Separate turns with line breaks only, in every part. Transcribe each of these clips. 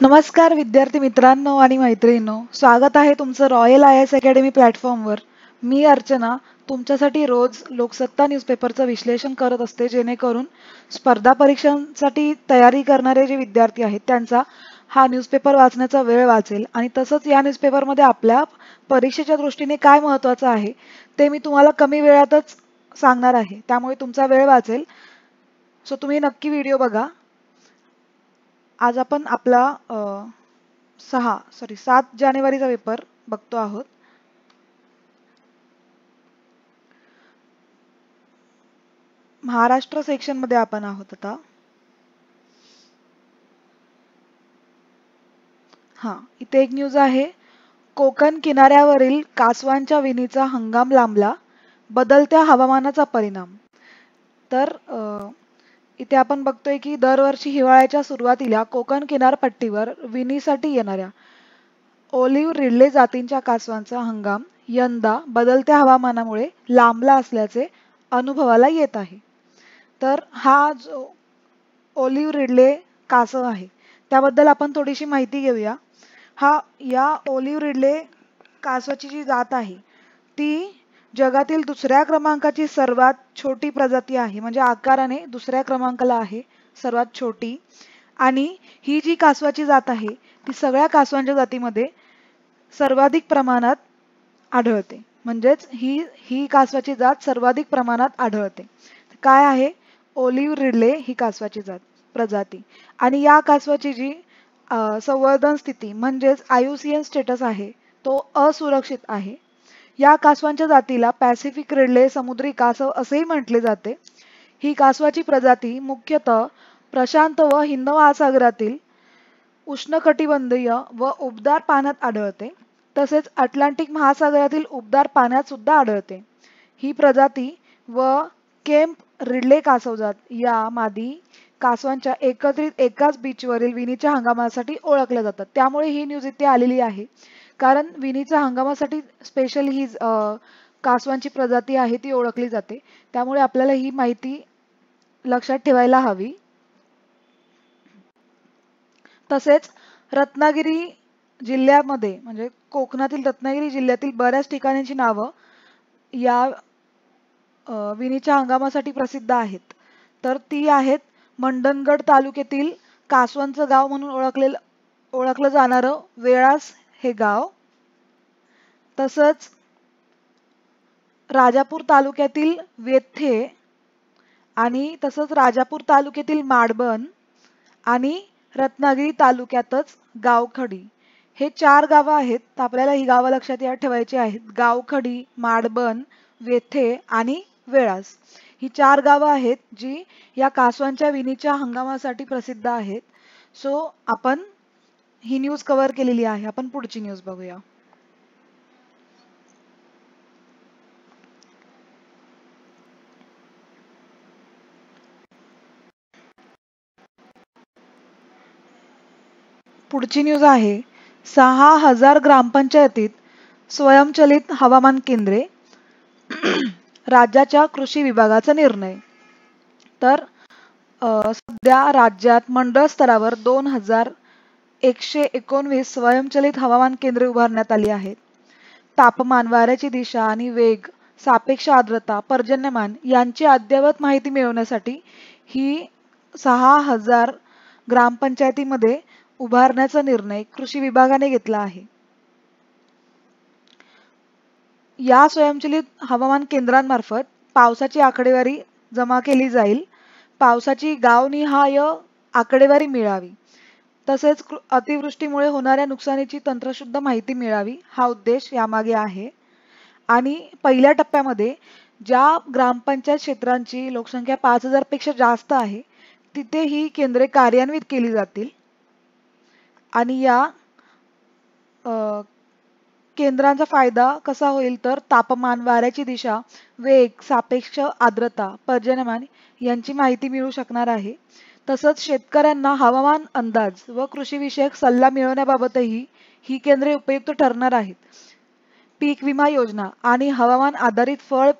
नमस्कार विद्यार्थी मित्रांनो आणि मैत्रिणींनो. स्वागत आहे तुमचं रॉयल आय एस अकॅडमी प्लॅटफॉर्मवर मी अर्चना तुमच्यासाठी रोज लोकसत्ता न्यूजपेपरचं विश्लेषण करत असते जेणेकरून स्पर्धा परीक्षांसाठी तयारी करणारे जे विद्यार्थी आहेत त्यांचा हा न्यूजपेपर वाचण्याचा वेळ वाचेल. आणि तसंच या न्यूजपेपरमध्ये आपल्या परीक्षेच्या दृष्टीने काय महत्त्वाचं आहे ते मी तुम्हाला कमी वेळातच सांगणार आहे. त्यामुळे तुमचा वेळ वाचेल. सो तुम्ही नक्की व्हिडिओ बघा. आज आपण आपला सहा सॉरी सात जानेवारीचा पेपर बघतो आहोत. महाराष्ट्र सेक्शनमध्ये आपण आहोत आता. हा इथे एक न्यूज आहे. कोकण किनाऱ्यावरील कासवांच्या विणीचा हंगाम लांबला बदलत्या हवामानाचा परिणाम. तर इथे आपण बघतोय की दरवर्षी हिवाळ्याच्या सुरुवातीला कोकण किनारपट्टीवर विणीसाठी येणाऱ्या ओलिव्ह रिडले जातींच्या कासवांचा हंगाम यंदा बदलत्या हवामानामुळे लांबला असल्याचे अनुभवाला येत आहे. तर हा जो ओलिव्ह रिडले कासव आहे त्याबद्दल आपण थोडीशी माहिती घेऊया. हा या ओलिव्ह रिडले कासवाची जी जात आहे ती जगातील दुसऱ्या क्रमांकाची सर्वात छोटी प्रजाती आहे. म्हणजे आकाराने दुसऱ्या क्रमांकाला आहे. सर्वात छोटी. आणि ही जी कासवाची जात आहे ती सगळ्या कासवांच्या जातीमध्ये सर्वाधिक प्रमाणात आढळते. म्हणजेच ही ही कासवाची जात सर्वाधिक प्रमाणात आढळते. काय आहे? ओलिव्ह रिडले ही कासवाची जात प्रजाती. आणि या कासवाची जी संवर्धन स्थिती म्हणजेच आयुसीएन स्टेटस आहे तो असुरक्षित आहे. या कासवांच्या जातीला पॅसिफिक रेडले समुद्री कासव असेही म्हटले जाते. ही कासवाची प्रजाती मुख्यतः प्रशांत व हिंद महासागरातील उष्णकटिबंधीय व उबदार पाण्यात आढळते. तसेच अटलांटिक महासागरातील उबदार पाण्यात सुद्धा आढळते. ही प्रजाती व केम्प रिडले कासव जात या मादी कासवांच्या एकत्रित एकाच बीचवरील विणीच्या हंगामासाठी ओळखल्या जातात. त्यामुळे ही न्यूज इथे आलेली आहे. कारण विणीच्या हंगामासाठी स्पेशल ही कासवांची प्रजाती आहे ती ओळखली जाते. त्यामुळे आपल्याला ही माहिती लक्षात ठेवायला हवी. तसेच रत्नागिरी जिल्ह्यामध्ये म्हणजे कोकणातील रत्नागिरी जिल्ह्यातील बऱ्याच ठिकाणांची नावं या अ, विणीच्या हंगामासाठी प्रसिद्ध आहेत. तर ती आहेत मंडणगड तालुक्यातील कासवांचं गाव म्हणून ओळखलेलं ओळखलं जाणारं वेळास हे गाव. तसंच राजापूर तालुक्यातील वेथे आणि तसंच राजापूर तालुक्यातील माडबन आणि रत्नागिरी तालुक्यातच गावखडी. हे चार गावं आहेत. तर आपल्याला ही गावं लक्षात या ठेवायची आहेत. गावखडी माडबन वेथे आणि वेळास. ही चार गावं आहेत जी या कासवांच्या विणीच्या हंगामासाठी प्रसिद्ध आहेत. सो आपण ही न्यूज कव्हर केलेली आहे. आपण पुढची न्यूज बघूया. पुढची न्यूज आहे सहा हजार ग्रामपंचायतीत स्वयंचलित हवामान केंद्रे राज्याच्या कृषी विभागाचा निर्णय. तर सध्या राज्यात मंडळ स्तरावर दोन हजार एकशे एकोणवीस स्वयंचलित हवामान केंद्रे उभारण्यात आली आहेत. तापमान वाऱ्याची दिशा आणि वेग सापेक्ष आर्द्रता पर्जन्यमान यांची अद्ययावत माहिती मिळवण्यासाठी ही सहा हजार ग्रामपंचायतीमध्ये उभारण्याचा निर्णय कृषी विभागाने घेतला आहे. या स्वयंचलित हवामान केंद्रांमार्फत पावसाची आकडेवारी जमा केली जाईल. पावसाची गावनिहाय आकडेवारी मिळावी. तसेच अतिवृष्टीमुळे होणाऱ्या नुकसानीची तंत्रशुद्ध माहिती मिळावी हा उद्देश यामागे आहे. आणि पहिल्या टप्प्यामध्ये ज्या ग्रामपंचायत क्षेत्रांची लोकसंख्या पाच हजारपेक्षा जास्त आहे तिथे ही केंद्रे कार्यान्वित केली जातील. आणि या अ, केंद्रांचा फायदा कसा होईल तर तापमान वाऱ्याची दिशा वेग सापेक्ष आर्द्रता पर्जन्यमान यांची माहिती मिळू शकणार आहे. तसंच शेतकऱ्यांना हवामान अंदाज व कृषीविषयक सल्ला मिळवण्याबाबतही ही केंद्रे उपयुक्त ठरणार आहेत. पीक विमा योजना आणि हवामान आधारित फळ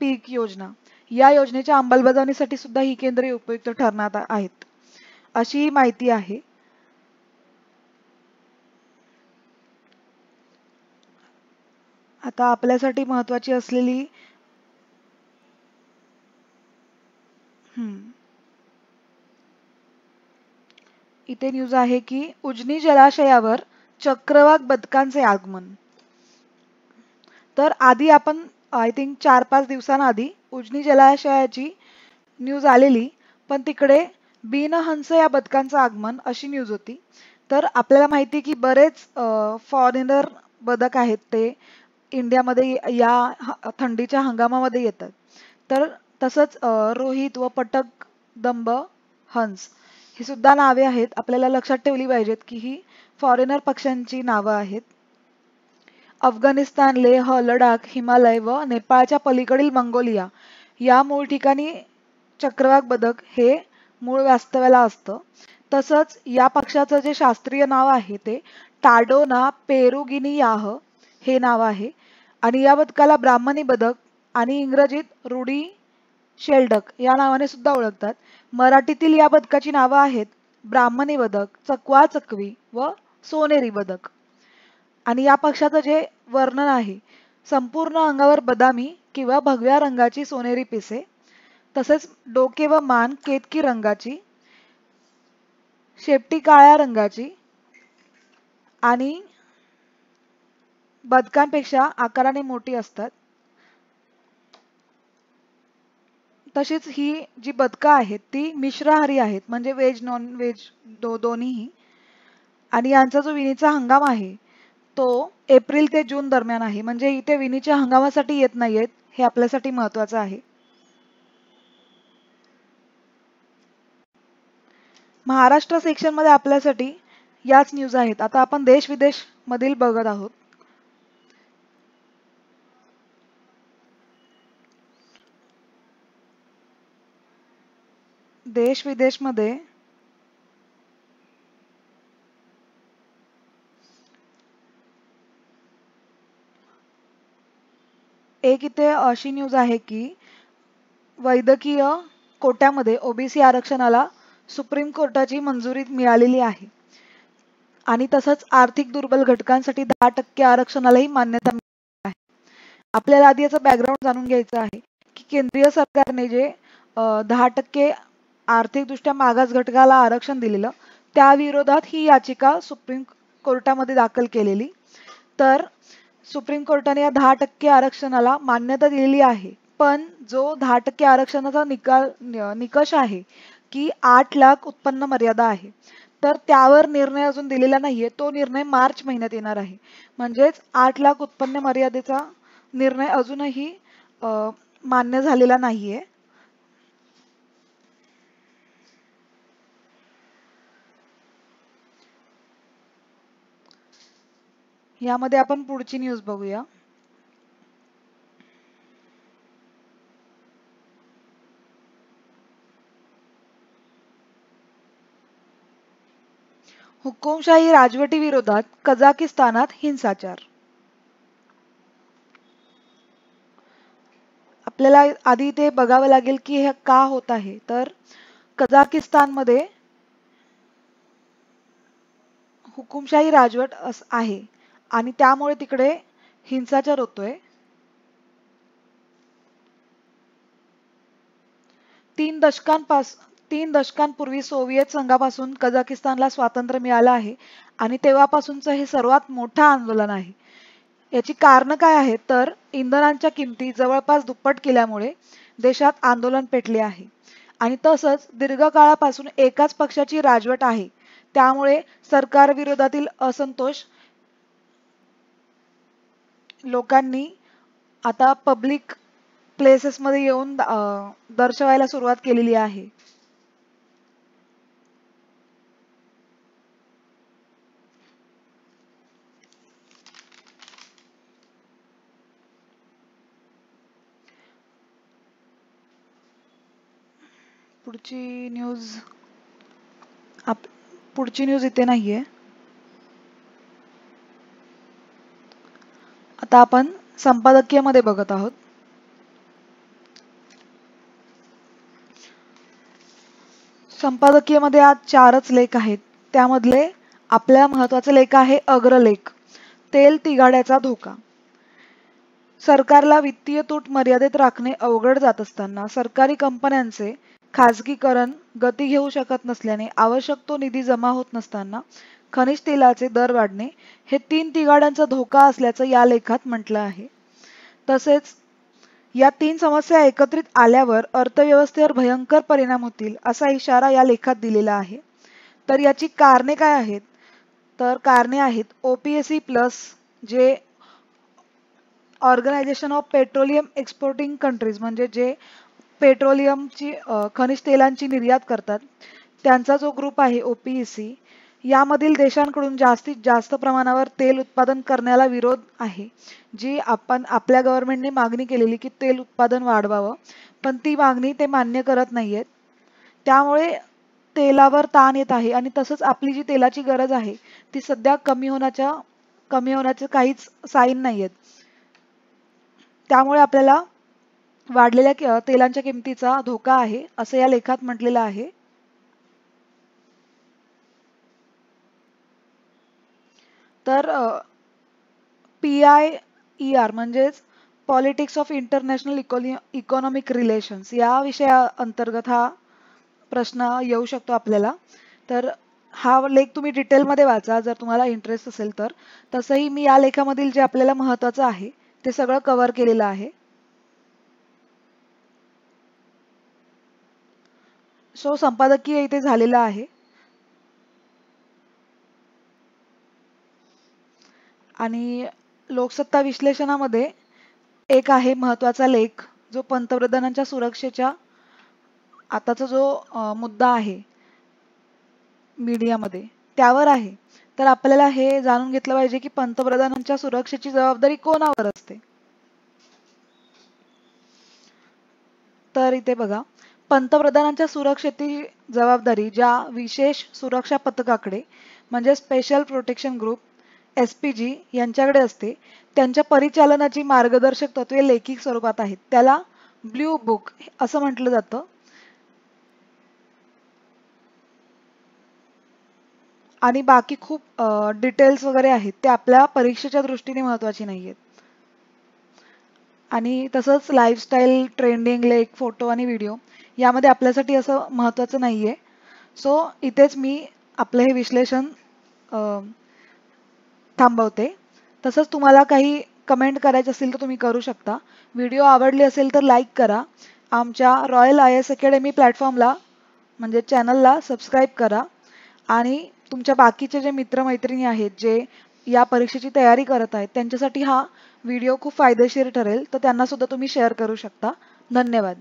पीक योजना या योजनेच्या अंमलबजावणीसाठी सुद्धा ही केंद्रे उपयुक्त ठरणार आहेत अशी माहिती आहे. आता आपल्यासाठी महत्वाची असलेली हम्म इथे न्यूज आहे की उजनी जलाशयावर चक्रवाक बदकांचे आगमन. तर आधी आपण आय थिंक चार पाच दिवसांआधी उजनी जलाशयाची न्यूज आलेली पण तिकडे बिनहंस या बदकांचं आगमन अशी न्यूज होती. तर आपल्याला माहिती की बरेच फॉरेनर बदक आहेत ते इंडियामध्ये या थंडीच्या हंगामामध्ये येतात. तर तसंच रोहित व पटक दंब हंस ही सुद्धा नावे आहेत. आपल्याला लक्षात ठेवली पाहिजेत की ही फॉरेनर पक्ष्यांची नावं आहेत. अफगाणिस्तान लेह लडाख हिमालय व नेपाळच्या पलीकडील मंगोलिया या मूळ ठिकाणी चक्रवाक बदक हे मूळ वास्तव्याला असतं. तसंच या पक्षाचं जे शास्त्रीय नाव आहे ते टाडोना पेरुगिनियाह हे नाव आहे. आणि या बदकाला ब्राह्मणी बदक आणि इंग्रजीत रुडी शेल्डक या नावाने सुद्धा ओळखतात. मराठीतील या बदकाची नावं आहेत ब्राह्मणी बदक चकवा चकवी व सोनेरी बदक आणि या पक्षाचं जे वर्णन आहे संपूर्ण अंगावर बदामी किंवा भगव्या रंगाची सोनेरी पिसे तसेच डोके व मान केतकी रंगाची शेपटी काळ्या रंगाची आणि बदकांपेक्षा आकाराने मोठी असतात. तशीच ही जी बदकं आहेत ती मिश्राहारी आहेत म्हणजे व्हेज नॉन व्हेज दो दोन्हीही. आणि यांचा जो विणीचा हंगाम आहे तो एप्रिल ते जून दरम्यान आहे. म्हणजे इथे विणीच्या हंगामासाठी येत नाहीयेत हे आपल्यासाठी महत्वाचं आहे. महाराष्ट्र सेक्शनमध्ये आपल्यासाठी याच न्यूज आहेत. आता आपण देश विदेश मधील बघत आहोत. देश विदेशमध्ये एक इथे अशी न्यूज आहे की वैद्यकीय कोट्यामध्ये ओबीसी आरक्षणाला सुप्रीम कोर्टाची मंजुरी मिळालेली आहे. आणि तसंच आर्थिक दुर्बल घटकांसाठी दहा टक्के आरक्षणालाही मान्यता मिळाली आहे. आपल्याला आधी याचं बॅकग्राऊंड जाणून घ्यायचं आहे की केंद्रीय सरकारने जे दहा टक्के आर्थिकदृष्ट्या मागास घटकाला आरक्षण दिलेलं त्या विरोधात ही याचिका सुप्रीम कोर्टामध्ये दाखल केलेली. तर सुप्रीम कोर्टाने या दहा टक्के आरक्षणाला मान्यता दिलेली आहे पण जो दहा टक्के आरक्षणाचा निकाल निकष आहे की आठ लाख उत्पन्न मर्यादा आहे तर त्यावर निर्णय अजून दिलेला नाहीये. तो निर्णय मार्च महिन्यात येणार आहे. म्हणजेच आठ लाख उत्पन्न मर्यादेचा निर्णय अजूनही मान्य झालेला नाहीये. यामध्ये आपण पुढची न्यूज बघूया. हुकुमशाही राजवटी विरोधात कझाकिस्तानात हिंसाचार. आपल्याला आधी ते बघावं लागेल की हे का होत आहे. तर कझाकिस्तानमध्ये हुकुमशाही राजवट आहे. आणि त्यामुळे तिकडे हिंसाचार होतोय. तीन दशकांपास तीन दशकांपूर्वी सोव्हिएत संघापासून कझाकिस्तानला स्वातंत्र्य मिळालं आहे आणि तेव्हापासूनचं हे सर्वात मोठं आंदोलन आहे. याची कारण काय आहेत? तर इंधनांच्या किमती जवळपास दुप्पट केल्यामुळे देशात आंदोलन पेटले आहे. आणि तसंच दीर्घकाळापासून एकाच पक्षाची राजवट आहे. त्यामुळे सरकार विरोधातील असंतोष लोकांनी आता पब्लिक प्लेसेसमध्ये येऊन दर्शवायला सुरुवात केलेली आहे. पुढची न्यूज आप पुढची न्यूज इथे नाहीये. आता आपण संपादकीयमध्ये बघत आहोत. संपादकीयमध्ये आज चारच लेख आहेत. त्यामधले आपल्या महत्त्वाचा लेख आहे अग्रलेख तेल तिघाड्याचा धोका. सरकारला वित्तीय तूट मर्यादेत राखणे अवघड जात असताना सरकारी कंपन्यांचे खाजगीकरण गती घेऊ शकत नसल्याने आवश्यक तो निधी जमा होत नसताना खनिज तेलाचे दर वाढणे हे तीन तिघाड्यांचा धोका असल्याचं या लेखात म्हटलं आहे. तसेच या तीन समस्या एकत्रित आल्यावर अर्थव्यवस्थेवर भयंकर परिणाम होतील असा इशारा या लेखात दिलेला आहे. तर याची कारणे काय आहेत? तर कारणे आहेत ओपीएससी प्लस जे organisation of petroleum exporting countries म्हणजे जे पेट्रोलियमची खनिज तेलांची निर्यात करतात त्यांचा जो ग्रुप आहे ओपीएससी यामधील देशांकडून जास्तीत जास्त प्रमाणावर तेल उत्पादन करण्याला विरोध आहे. जी आपण आपल्या गव्हर्नमेंटने मागणी केलेली की तेल उत्पादन वाढवावं पण ती मागणी ते मान्य करत नाहीयेत. त्यामुळे तेलावर ताण येत आहे आणि तसंच आपली जी तेलाची गरज आहे ती सध्या कमी होण्याच्या कमी होण्याचे काहीच साईन नाही आहेत त्यामुळे आपल्याला वाढलेल्या तेलांच्या किमतीचा धोका आहे असं या लेखात म्हटलेलं आहे. तर पी आय ई आर म्हणजेच politics of international econ economic relations या विषया अंतर्गत हा प्रश्न येऊ शकतो आपल्याला. तर हा लेख तुम्ही डिटेलमध्ये वाचा जर तुम्हाला इंटरेस्ट असेल तर. तसंही मी या लेखामधील जे आपल्याला महत्वाचं आहे ते सगळं कव्हर केलेलं आहे. सो संपादकीय इथे झालेला आहे. आणि लोकसत्ता विश्लेषणामध्ये एक आहे महत्त्वाचा लेख जो पंतप्रधानांच्या सुरक्षेच्या आताचा जो मुद्दा आहे मीडियामध्ये त्यावर आहे. तर आपल्याला हे जाणून घेतलं पाहिजे की पंतप्रधानांच्या सुरक्षेची जबाबदारी कोणावर असते? तर इथे बघा पंतप्रधानांच्या सुरक्षेची जबाबदारी ज्या विशेष सुरक्षा पथकाकडे म्हणजे special protection group S P G यांच्याकडे असते. त्यांच्या परिचालनाची मार्गदर्शक तत्वे लेखिक स्वरूपात आहेत. त्याला ब्ल्यू बुक असं म्हटलं जातं. आणि बाकी खूप डिटेल्स वगैरे आहेत. ते आपल्या परीक्षेच्या दृष्टीने महत्वाची नाही आहेत आणि तसंच लाईफस्टाईल ट्रेंडिंग लेख फोटो आणि व्हिडिओ यामध्ये आपल्यासाठी असं महत्वाचं नाही आहे सो इथेच मी आपलं हे विश्लेषण थांबवते. तसंच तुम्हाला काही कमेंट करायचे असेल तर तुम्ही करू शकता. व्हिडिओ आवडले असेल तर लाईक करा. आमच्या रॉयल आय एस अकॅडमी प्लॅटफॉर्मला म्हणजे चॅनलला सबस्क्राईब करा. आणि तुमच्या बाकीचे जे मित्रमैत्रिणी आहेत जे या परीक्षेची तयारी करत आहेत त्यांच्यासाठी हा व्हिडिओ खूप फायदेशीर ठरेल. तर त्यांना सुद्धा तुम्ही शेअर करू शकता. धन्यवाद.